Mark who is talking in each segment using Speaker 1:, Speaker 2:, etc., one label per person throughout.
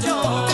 Speaker 1: joy.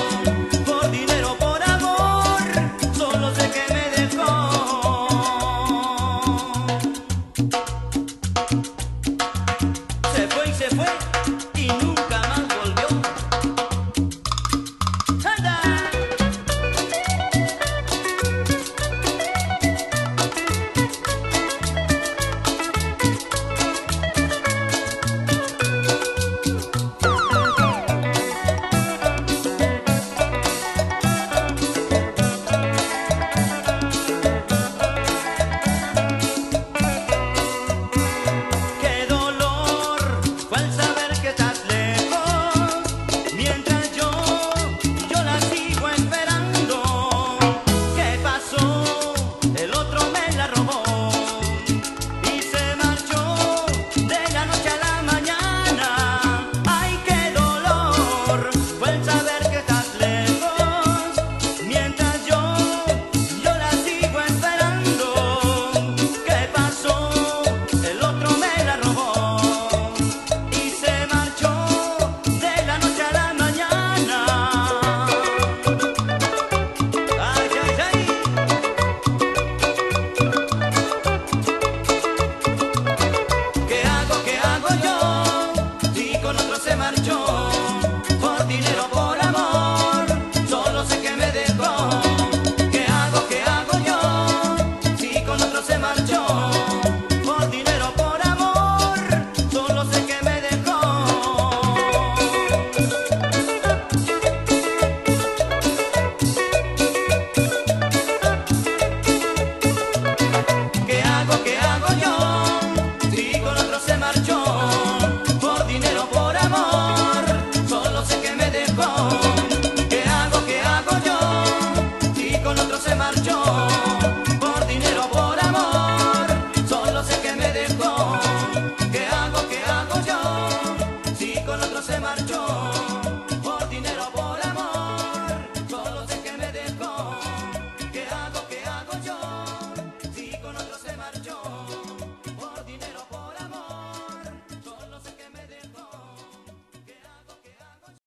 Speaker 1: saber gone.